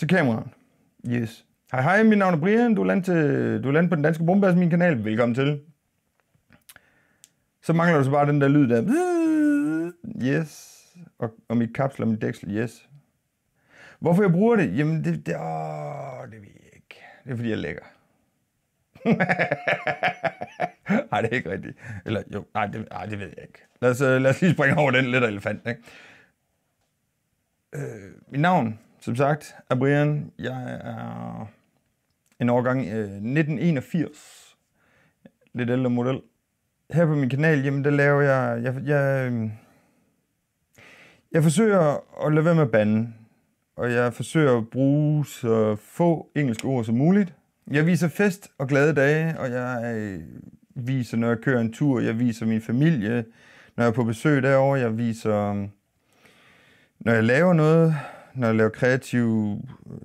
til kameraet. Yes. Hej hej, mit navn er Brian. Du er landet, til, du er landet på den danske bombasse, min kanal. Velkommen til. Så mangler du så bare den der lyd der. Yes. Og, og mit kapsel og mit dæksel. Yes. Hvorfor jeg bruger det? Jamen, det, det, åh, det ved jeg ikke. Det er, fordi jeg er lækker. nej, det er ikke rigtigt. Eller jo, nej, det, nej, det ved jeg ikke. Lad os, øh, lad os lige springe over den lidt elefant. Ikke? Øh, mit navn, som sagt, er Brian. Jeg er en årgang øh, 1981. Lidt ældre model. Her på min kanal, jamen der laver jeg... Jeg, jeg, øh, jeg forsøger at lade være med at bande. Og jeg forsøger at bruge så få engelske ord som muligt. Jeg viser fest og glade dage, og jeg øh, viser, når jeg kører en tur. Jeg viser min familie, når jeg er på besøg derovre. Jeg viser, når jeg laver noget, når jeg laver kreative øh,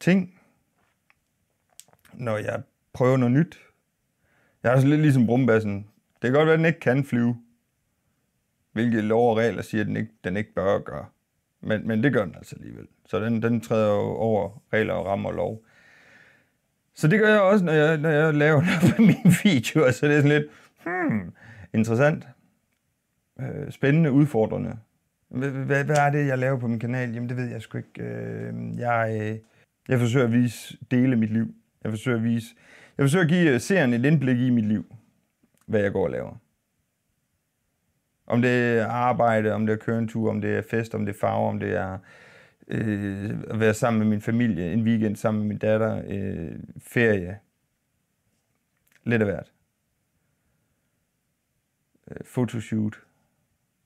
ting. Når jeg prøver noget nyt. Jeg er også lidt ligesom brumbassen. Det kan godt være, at den ikke kan flyve. Hvilket lov og regler siger, at den ikke, den ikke bør gøre. Men, men det gør den altså alligevel. Så den, den træder jo over regler og rammer og lov. Så det gør jeg også, når jeg, når jeg laver noget på mine videoer, så det er sådan lidt, hmm, interessant, øh, spændende, udfordrende. Hvad, hvad, er det, jeg laver på min kanal? Jamen, det ved jeg sgu ikke. Øh, jeg, øh, jeg forsøger at vise dele af mit liv. Jeg forsøger at vise, jeg forsøger at give øh, seeren et indblik i mit liv, hvad jeg går og laver. Om det er arbejde, om det er køretur, om det er fest, om det er farver, om det er øh, at være sammen med min familie, en weekend sammen med min datter, øh, ferie. Lidt af hvert. Øh, photoshoot,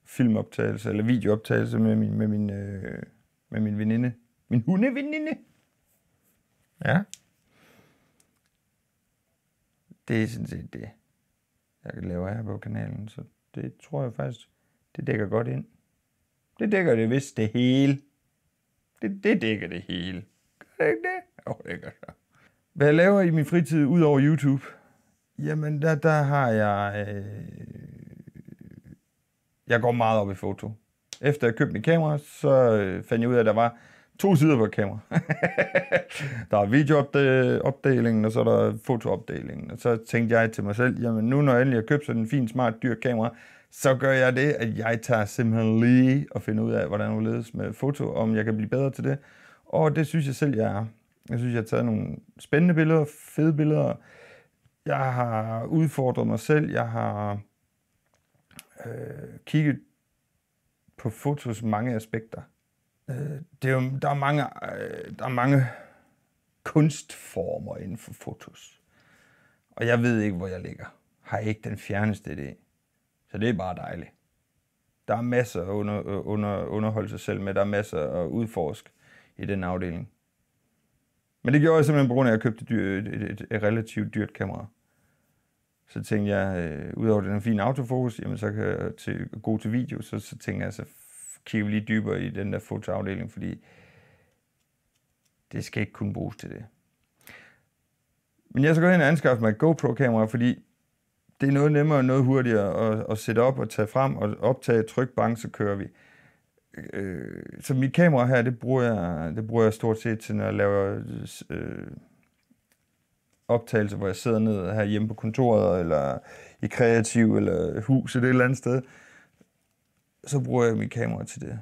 filmoptagelse eller videooptagelse med min, med min, øh, med min veninde. Min hundeveninde. Ja. Det er sådan set det, jeg kan lave her på kanalen. Så det tror jeg faktisk, det dækker godt ind. Det dækker det vist det hele. Det, det dækker det hele. Gør det ikke det? Jo, det gør det. Hvad jeg laver i min fritid ud over YouTube? Jamen, der, der har jeg... Øh, jeg går meget op i foto. Efter jeg købte mit kamera, så øh, fandt jeg ud af, at der var to sider på et kamera. der er videoopdelingen, og så er der fotoopdelingen. Og så tænkte jeg til mig selv, jamen nu når jeg endelig har købt sådan en fin, smart, dyr kamera, så gør jeg det, at jeg tager simpelthen lige og finder ud af, hvordan det ledes med foto, om jeg kan blive bedre til det. Og det synes jeg selv, jeg er. Jeg synes, jeg har taget nogle spændende billeder, fede billeder. Jeg har udfordret mig selv. Jeg har øh, kigge på fotos mange aspekter. Øh, det er jo, der, er mange, øh, der er mange kunstformer inden for fotos. Og jeg ved ikke, hvor jeg ligger. Har ikke den fjerneste idé. Så det er bare dejligt. Der er masser at under, øh, under, underholde sig selv med. Der er masser at udforske i den afdeling. Men det gjorde jeg simpelthen på grund af, at jeg købte et, et, et, et relativt dyrt kamera. Så tænkte jeg, øh, udover den fine autofokus, jamen så kan jeg til, god til video, så, så tænkte jeg, så kigger vi lige dybere i den der fotoafdeling, fordi det skal ikke kun bruges til det. Men jeg skal gå hen og anskaffe mig et GoPro-kamera, fordi det er noget nemmere og noget hurtigere at, at sætte op og tage frem og optage, tryk, bang, så kører vi. Øh, så mit kamera her, det bruger, jeg, det bruger jeg stort set til, når jeg laver øh, optagelser, hvor jeg sidder ned her hjemme på kontoret, eller i kreativ, eller huset et eller andet sted. Så bruger jeg mit kamera til det.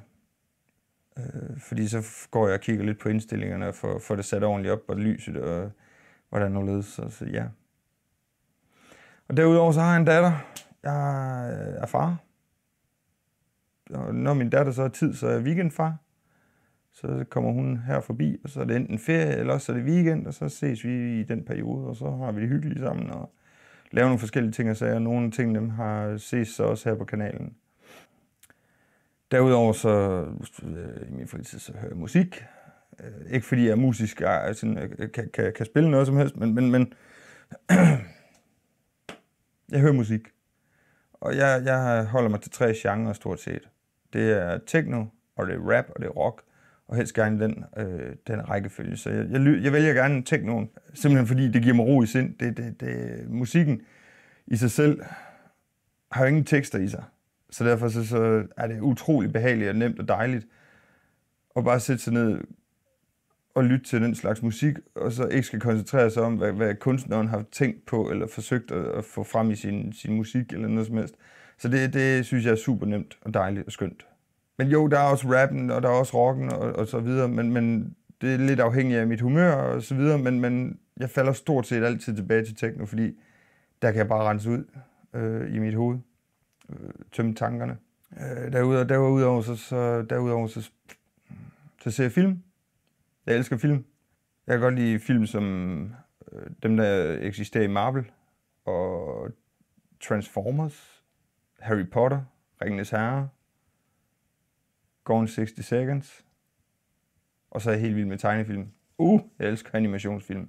Øh, fordi så går jeg og kigger lidt på indstillingerne, for, for det sat ordentligt op, og lyset, og hvordan nu ledes. Så, så ja. Og derudover så har jeg en datter. Jeg er far. Og når min datter så har tid, så er jeg weekendfar. Så kommer hun her forbi, og så er det enten ferie, eller også er det weekend, og så ses vi i den periode, og så har vi det hyggeligt sammen, og laver nogle forskellige ting og sager. Nogle ting dem har ses så også her på kanalen. Derudover så øh, i min fritid så hører jeg musik. Øh, ikke fordi jeg er musisk, jeg sådan, øh, øh, kan, kan, kan spille noget som helst, men, men, men jeg hører musik. Og jeg, jeg holder mig til tre genrer stort set. Det er techno, og det er rap, og det er rock. Og helst gerne den, øh, den rækkefølge. Så jeg, jeg, jeg vælger gerne technoen, simpelthen fordi det giver mig ro i sind. Det, det, det, musikken i sig selv har jo ingen tekster i sig. Så derfor så, så er det utrolig behageligt og nemt og dejligt at bare sætte sig ned og lytte til den slags musik, og så ikke skal koncentrere sig om, hvad, hvad kunstneren har tænkt på, eller forsøgt at, at få frem i sin, sin musik, eller noget som helst. Så det, det synes jeg er super nemt og dejligt og skønt. Men jo, der er også rappen, og der er også rocken og, og så videre, men, men det er lidt afhængigt af mit humør og så videre, men, men jeg falder stort set altid tilbage til techno, fordi der kan jeg bare rense ud øh, i mit hoved, øh, tømme tankerne. Øh, derudover, derudover, så, så, derudover så, så ser jeg film. Jeg elsker film. Jeg kan godt lide film som øh, dem, der eksisterer i Marvel, og Transformers, Harry Potter, Ringenes Herre, Gone 60 Seconds, og så er jeg helt vild med tegnefilm. Uh, jeg elsker animationsfilm.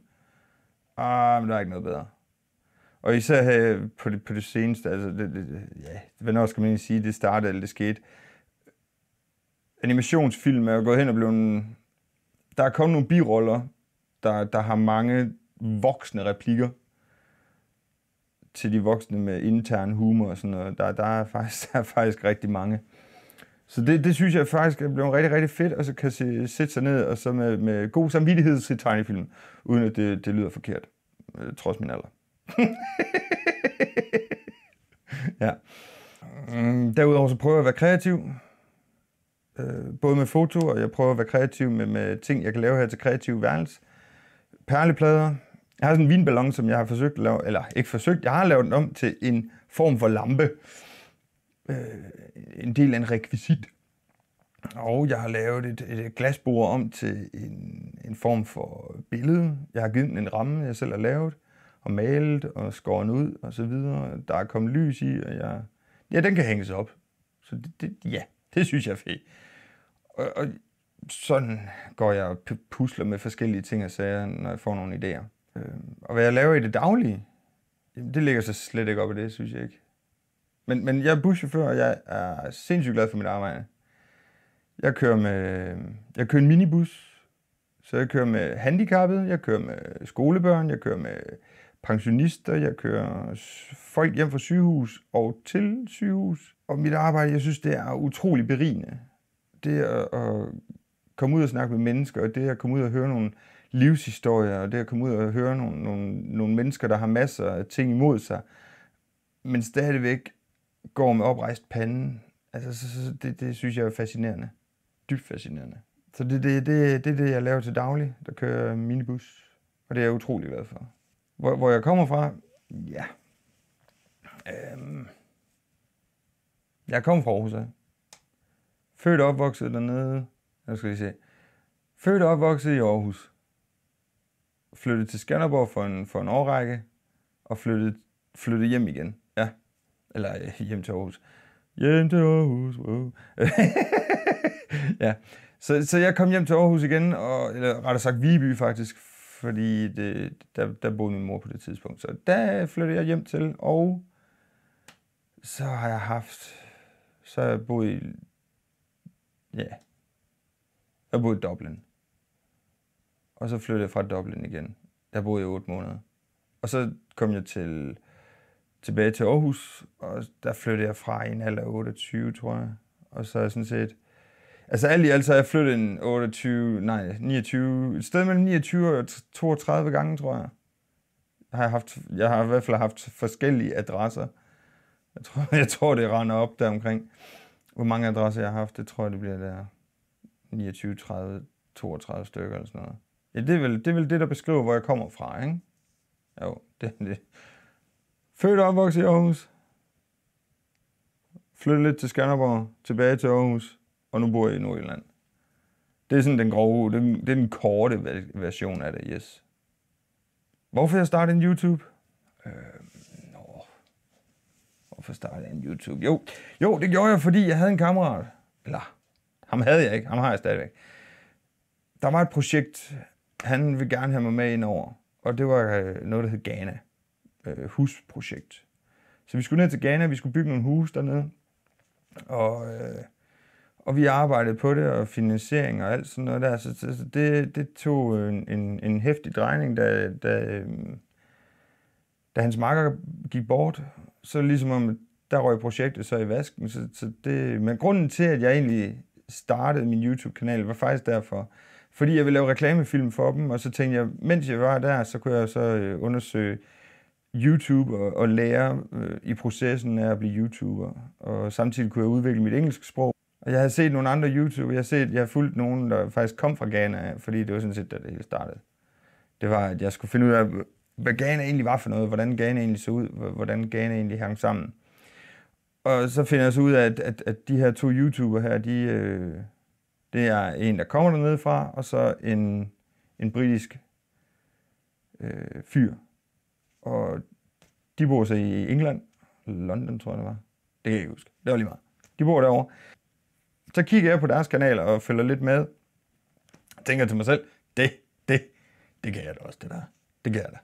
Ah, men der er ikke noget bedre. Og især her på det, på det seneste, altså, det, det, ja, hvornår skal man egentlig sige, det startede eller det skete. Animationsfilm er jo gået hen og blevet... Der er kommet nogle biroller, der, der har mange voksne replikker til de voksne med intern humor og sådan noget. Der, der, er, faktisk, der er faktisk rigtig mange. Så det, det synes jeg faktisk er blevet rigtig, rigtig fedt, og så kan se, sætte sig ned og så med, med god samvittighed se tegnefilm, uden at det, det lyder forkert, øh, trods min alder. ja. Mm, derudover så prøver jeg at være kreativ, øh, både med foto, og jeg prøver at være kreativ med, med ting, jeg kan lave her til kreativ værelse. Perleplader. Jeg har sådan en vinballon, som jeg har forsøgt at lave, eller ikke forsøgt, jeg har lavet den om til en form for lampe. Øh, en del af en rekvisit. Og jeg har lavet et, et glasbord om til en, en form for billede. Jeg har givet den en ramme, jeg selv har lavet og malet og skåret ud og så videre. Der er kommet lys i, og jeg, ja, den kan hænges op. Så det, det, ja, det synes jeg er fedt. Og, og sådan går jeg og pusler med forskellige ting og sager, når jeg får nogle idéer. Øh, og hvad jeg laver i det daglige, det ligger så slet ikke op i det, synes jeg ikke. Men, men jeg er buschauffør, og jeg er sindssygt glad for mit arbejde. Jeg kører med, jeg kører en minibus, så jeg kører med handicappede, jeg kører med skolebørn, jeg kører med pensionister, jeg kører folk hjem fra sygehus og til sygehus. Og mit arbejde, jeg synes, det er utrolig berigende. Det at, at komme ud og snakke med mennesker, og det at komme ud og høre nogle livshistorier, og det at komme ud og høre nogle, nogle, nogle mennesker, der har masser af ting imod sig, men stadigvæk går med oprejst pande. Altså, så, så, det, det synes jeg er fascinerende. Dybt fascinerende. Så det er det, det, det, det, jeg laver til daglig, der kører minibus. Og det er jeg utrolig glad for. Hvor, hvor jeg kommer fra? Ja. Øhm. Jeg kommer fra Aarhus. Født og opvokset dernede. Jeg skal lige se. Født og opvokset i Aarhus. Flyttet til Skanderborg for en, for en årrække. Og flyttet, flyttet hjem igen. Eller øh, hjem til Aarhus. Hjem til Aarhus. Wow. ja. Så, så jeg kom hjem til Aarhus igen, og, eller rettere sagt Viby faktisk, fordi det, der, der boede min mor på det tidspunkt. Så der flyttede jeg hjem til, og så har jeg haft, så har jeg boet i, ja, jeg har boet i Dublin. Og så flyttede jeg fra Dublin igen. Der boede jeg otte måneder. Og så kom jeg til, tilbage til Aarhus, og der flyttede jeg fra i en alder 28, tror jeg. Og så er jeg sådan set, Altså alt i alt så er jeg flyttet en 28, nej, 29, et sted mellem 29 og 32 gange, tror jeg. Har jeg, haft, jeg har i hvert fald haft forskellige adresser. Jeg tror, jeg tror det render op der omkring. Hvor mange adresser jeg har haft, det tror jeg, det bliver der 29, 30, 32 stykker eller sådan noget. Ja, det er vel det, er vel det der beskriver, hvor jeg kommer fra, ikke? Jo, det er det. Født og opvokset i Aarhus. Flyttet lidt til Skanderborg, tilbage til Aarhus og nu bor jeg i Nordjylland. Det er sådan den grove, det det er den korte version af det, yes. Hvorfor jeg startede en YouTube? Øh, nå. Hvorfor startede jeg en YouTube? Jo, jo, det gjorde jeg, fordi jeg havde en kammerat. Eller, ham havde jeg ikke, ham har jeg stadigvæk. Der var et projekt, han ville gerne have mig med ind over, og det var øh, noget, der hed Ghana. Øh, husprojekt. Så vi skulle ned til Ghana, vi skulle bygge nogle hus dernede. Og øh, og vi arbejdede på det, og finansiering og alt sådan noget der. Så, så det, det tog en, en, en hæftig drejning, da, da, øh, da hans makker gik bort. Så ligesom om, der røg projektet så i vasken. Så, så det, men grunden til, at jeg egentlig startede min YouTube-kanal, var faktisk derfor, fordi jeg ville lave reklamefilm for dem, og så tænkte jeg, mens jeg var der, så kunne jeg så øh, undersøge YouTube og, og lære øh, i processen af at blive YouTuber. Og samtidig kunne jeg udvikle mit engelske sprog. Og jeg havde set nogle andre YouTube, jeg har, set, jeg har fulgt nogen, der faktisk kom fra Ghana, fordi det var sådan set, da det hele startede. Det var, at jeg skulle finde ud af, hvad Ghana egentlig var for noget, hvordan Ghana egentlig så ud, hvordan Ghana egentlig hang sammen. Og så finder jeg så ud af, at, at, at de her to YouTuber her, de, øh, det er en, der kommer dernede fra, og så en, en britisk øh, fyr. Og de bor så i England, London tror jeg det var. Det kan jeg ikke huske. Det var lige meget. De bor derovre. Så kigger jeg på deres kanal og følger lidt med. Tænker til mig selv, det, det, det kan jeg da også, det der. Det kan jeg da.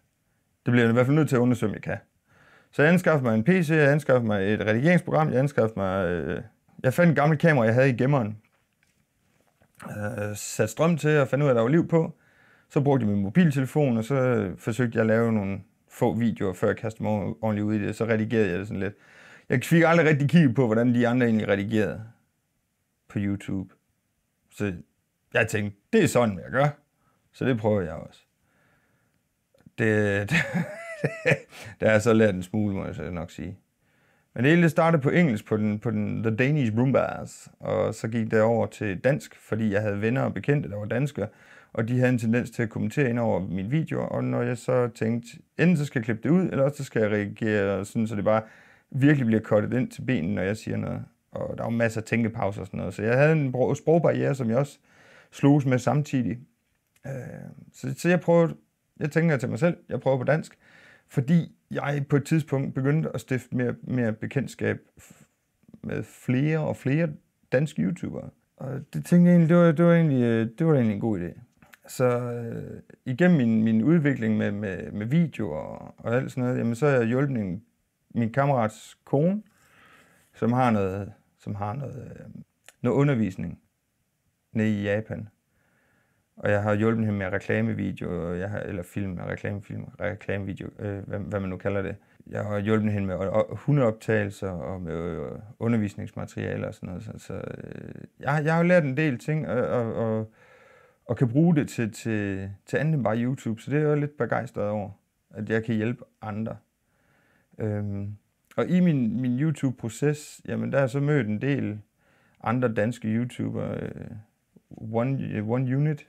Det bliver jeg i hvert fald nødt til at undersøge, om jeg kan. Så jeg anskaffede mig en PC, jeg anskaffede mig et redigeringsprogram, jeg anskaffede mig... Øh, jeg fandt en gammel kamera, jeg havde i gemmeren. Øh, satte strøm til og fandt ud af, at der var liv på. Så brugte jeg min mobiltelefon, og så forsøgte jeg at lave nogle få videoer, før jeg kastede mig ordentligt ud i det. Så redigerede jeg det sådan lidt. Jeg fik aldrig rigtig kigget på, hvordan de andre egentlig redigerede på YouTube. Så jeg tænkte, det er sådan, jeg gør. Så det prøver jeg også. Det, det, det har jeg så lært en smule, må jeg nok sige. Men det hele startede på engelsk på den, på den The Danish Roombas, og så gik det over til dansk, fordi jeg havde venner og bekendte, der var danskere, og de havde en tendens til at kommentere ind over mine videoer, og når jeg så tænkte, enten så skal jeg klippe det ud, eller også så skal jeg reagere sådan, så det bare virkelig bliver kottet ind til benene, når jeg siger noget. Og der var masser af tænkepauser og sådan noget. Så jeg havde en sprogbarriere, som jeg også sloges med samtidig. Øh, så, så jeg prøvede, jeg tænker til mig selv, jeg prøver på dansk, fordi jeg på et tidspunkt begyndte at stifte mere, mere bekendtskab med flere og flere danske YouTubere. Og det tænkte jeg egentlig, det var, det var, egentlig, det var egentlig en god idé. Så øh, igennem min, min udvikling med, med, med video og, og alt sådan noget, jamen, så har jeg hjulpet min, min kammerats kone, som har noget, som har noget, øh, noget undervisning nede i Japan. Og jeg har hjulpet hende med reklamevideo, jeg har, eller film, reklamefilm, reklamevideo, øh, hvad, hvad man nu kalder det. Jeg har hjulpet hende med hundeoptagelser og med øh, undervisningsmateriale og sådan noget. Så, så øh, jeg, jeg har lært en del ting, og, og, og, og kan bruge det til, til, til andet end bare YouTube. Så det er jeg lidt begejstret over, at jeg kan hjælpe andre. Øhm, og i min, min YouTube-proces, jamen der har jeg så mødt en del andre danske YouTubere. Øh, One, øh, One Unit,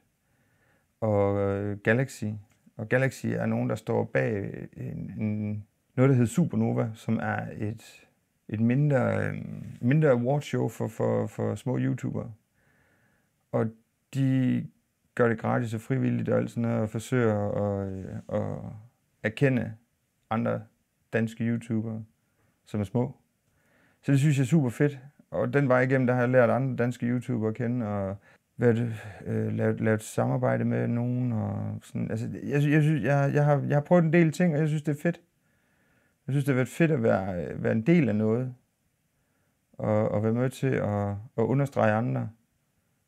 og øh, Galaxy. Og Galaxy er nogen, der står bag en, en, noget, der hedder Supernova, som er et, et mindre, øh, mindre awardshow for, for, for små YouTubere. Og de gør det gratis og frivilligt og alt sådan noget, og forsøger at, øh, at erkende andre danske YouTubere, som er små. Så det synes jeg er super fedt. Og den vej igennem, der har jeg lært andre danske YouTubere at kende, og været, øh, lavet, lavet samarbejde med nogen. Og sådan. Altså, jeg, jeg, synes, jeg, jeg, har, jeg har prøvet en del ting, og jeg synes, det er fedt. Jeg synes, det har været fedt at være, øh, være en del af noget. Og, og være med til at, at understrege andre.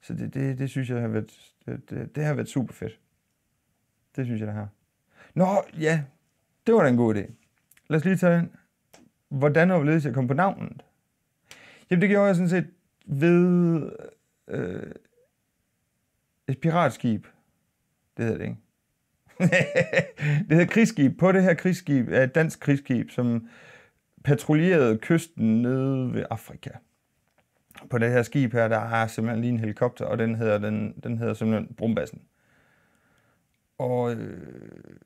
Så det, det, det synes jeg har været, det, det, det har været super fedt. Det synes jeg, det har. Nå, ja, det var da en god idé. Lad os lige tage den. Hvordan og hvorledes jeg kom på navnet? Jamen, det gjorde jeg sådan set ved... Øh, et piratskib. Det hedder det ikke. det hedder krigsskib. På det her krigsskib er et dansk krigsskib, som patruljerede kysten nede ved Afrika. På det her skib her, der er simpelthen lige en helikopter, og den hedder, den, den hedder simpelthen Brumbassen. Og øh,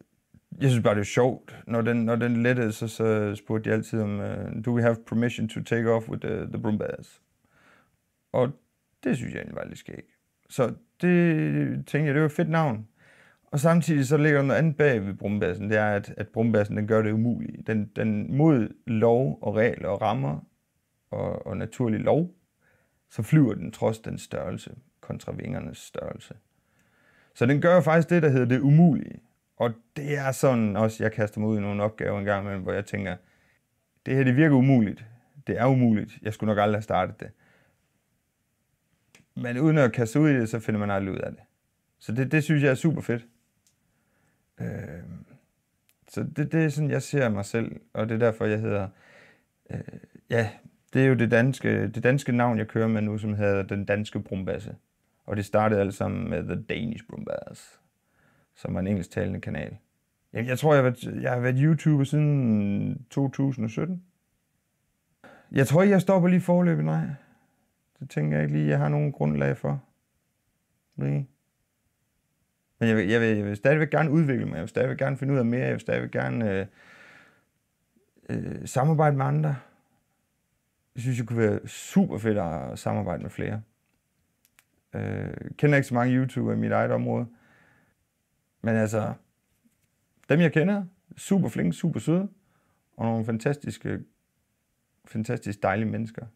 jeg synes bare, det er sjovt. Når den, når den lettede, så, så spurgte de altid om, uh, do we have permission to take off with the, the Brumbass? Og det synes jeg egentlig var lidt skægt. Så det tænkte jeg, det var et fedt navn. Og samtidig så ligger der noget andet bag ved brumbassen, det er, at, at brumbassen den gør det umuligt. Den, den mod lov og regler og rammer og, og naturlig lov, så flyver den trods den størrelse kontra vingernes størrelse. Så den gør faktisk det, der hedder det umulige. Og det er sådan også, jeg kaster mig ud i nogle opgaver en gang imellem, hvor jeg tænker, det her det virker umuligt. Det er umuligt. Jeg skulle nok aldrig have startet det. Men uden at kaste ud i det, så finder man aldrig ud af det. Så det, det synes jeg er super fedt. Øh, så det, det er sådan, jeg ser mig selv, og det er derfor, jeg hedder... Øh, ja, det er jo det danske, det danske navn, jeg kører med nu, som hedder Den Danske Brumbasse. Og det startede alt sammen med The Danish Brumbass, som var en engelsktalende kanal. Jeg, jeg tror, jeg har, været, jeg har været YouTuber siden 2017. Jeg tror ikke, jeg stopper lige forløbet, nej. Det tænker jeg ikke lige, jeg har nogen grundlag for. Lige. Men jeg vil, jeg, vil, jeg vil stadigvæk gerne udvikle mig. Jeg vil stadigvæk gerne finde ud af mere. Jeg vil stadigvæk gerne øh, øh, samarbejde med andre. Jeg synes, det kunne være super fedt at samarbejde med flere. Øh, kender ikke så mange YouTubere i mit eget område. Men altså, dem jeg kender, super flinke, super søde, og nogle fantastiske, fantastisk dejlige mennesker.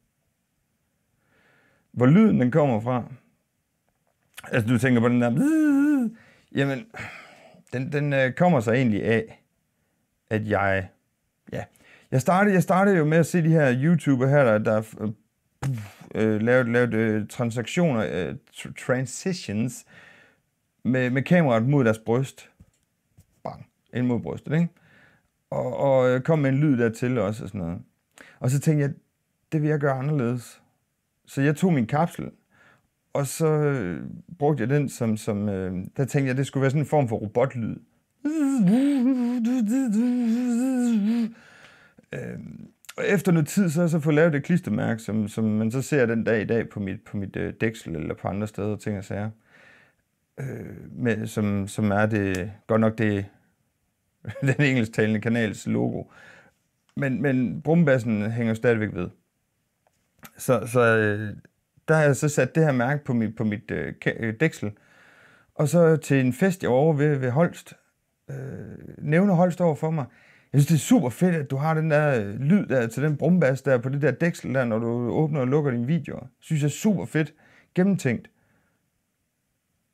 Hvor lyden den kommer fra, altså du tænker på den der, jamen, den, den øh, kommer så egentlig af, at jeg, ja, jeg startede, jeg startede jo med at se de her YouTuber her, der, der øh, øh lavede, lavede øh, transaktioner, øh, transitions med, med kameraet mod deres bryst. Bang, ind mod brystet, ikke? Og, og øh, kom med en lyd dertil også og sådan noget. Og så tænkte jeg, det vil jeg gøre anderledes. Så jeg tog min kapsel, og så øh, brugte jeg den som, som øh, der tænkte jeg, det skulle være sådan en form for robotlyd. Øh, og efter noget tid, så har jeg så fået lavet et klistermærke, som, som man så ser den dag i dag på mit, på mit øh, dæksel eller på andre steder, ting og sager. Øh, med, som, som er det, godt nok det, den engelsktalende kanals logo. Men, men brumbassen hænger stadigvæk ved. Så, så øh, der har jeg så sat det her mærke på mit, på mit øh, øh dæksel. Og så til en fest, jeg var over ved, ved Holst, øh, nævner Holst over for mig, jeg synes, det er super fedt, at du har den der øh, lyd der til den brumbas der på det der dæksel der, når du åbner og lukker dine videoer. Jeg synes jeg er super fedt. Gennemtænkt.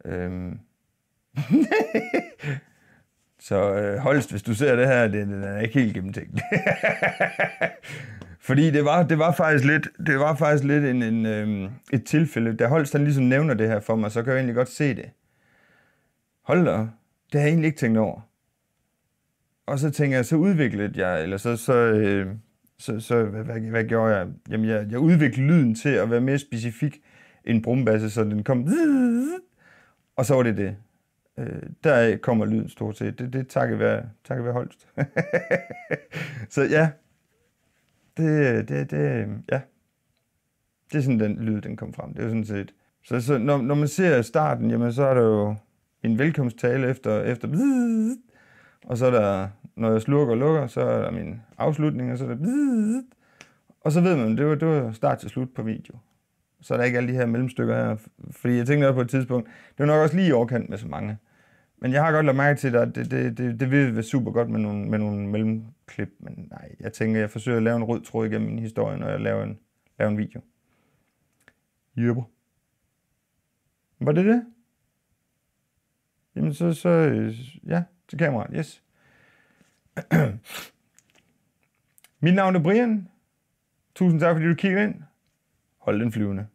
Øhm. Så øh, Holst, hvis du ser det her, det, det er ikke helt gennemtænkt. Fordi det var, det var faktisk lidt, det var faktisk lidt en, en, øhm, et tilfælde, da Holst han ligesom nævner det her for mig, så kan jeg egentlig godt se det. Hold da, det har jeg egentlig ikke tænkt over. Og så tænker jeg, så udviklede jeg, eller så, så, øh, så, så hvad, hvad, hvad gjorde jeg? Jamen, jeg, jeg udviklede lyden til at være mere specifik end brumbasse, så den kom... Og så var det det. Øh, der kommer lyden stort set. Det, det takket være, takket være Holst. så ja, det, det, det, ja. Det er sådan, den lyd, den kom frem. Det er jo sådan set... Så, så når, når man ser starten, jamen, så er der jo en velkomsttale efter, efter og så er der, når jeg slukker og lukker, så er der min afslutning, og så er der og så ved man, det var, det var start til slut på video. Så er der ikke alle de her mellemstykker her, fordi jeg tænkte på et tidspunkt, det var nok også lige i overkant med så mange. Men jeg har godt lagt mærke til, at det, det, det, det vil være super godt med nogle, med nogle mellemklip, men nej, jeg tænker, jeg forsøger at lave en rød tråd igennem min historie, når jeg laver en, laver en video. Jøber. Var det det? Jamen så, så ja, til kameraet, yes. Mit navn er Brian. Tusind tak, fordi du kigger ind. Hold den flyvende.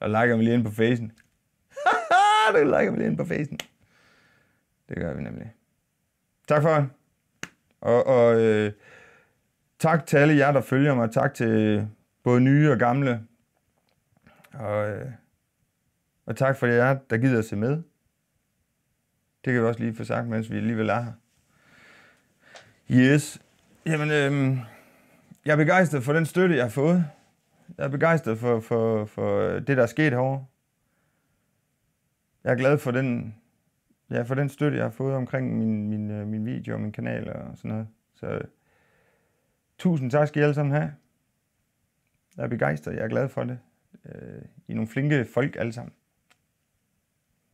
Og liker mig lige ind på facen du liker mig ind på facen. Det gør vi nemlig. Tak for det. Og, og øh, tak til alle jer, der følger mig. Tak til både nye og gamle. Og, øh, og tak for jer, der gider at se med. Det kan vi også lige få sagt, mens vi alligevel er her. Yes. Jamen, øh, jeg er begejstret for den støtte, jeg har fået. Jeg er begejstret for, for, for det, der er sket herovre. Jeg er glad for den, ja, for den støtte, jeg har fået omkring min, min, øh, min video og min kanal og sådan noget. Så øh, tusind tak skal I alle sammen have. Jeg er begejstret, jeg er glad for det. Øh, I er nogle flinke folk alle sammen.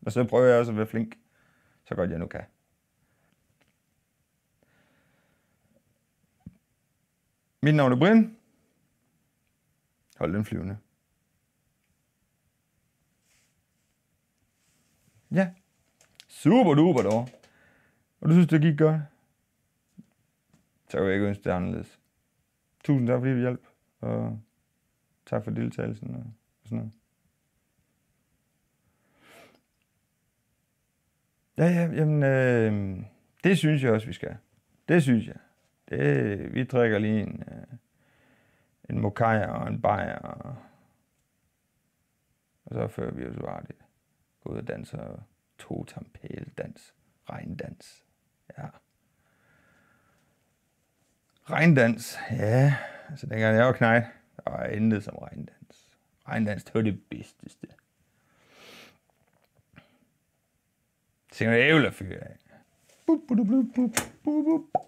Og så prøver jeg også at være flink så godt jeg nu kan. Mit navn er Brian. Hold den flyvende. Ja. Super duper dog. Og du synes, det gik godt? Så kan jeg ikke ønske det anderledes. Tusind tak, fordi du hjalp. Og tak for deltagelsen og sådan noget. Ja, ja, jamen, øh, det synes jeg også, vi skal. Det synes jeg. Det, vi drikker lige en, øh, en mokaja og en bajer og Og så fører vi os så det. Gå ud og danse og totampæl. Regndans. Ja. Regndans. Ja, altså dengang jeg var knægt, der var intet som regndans. Regndans, det var det bedste. Singer ævler fyre af. Bup, bup, bup, bup, bup, bup.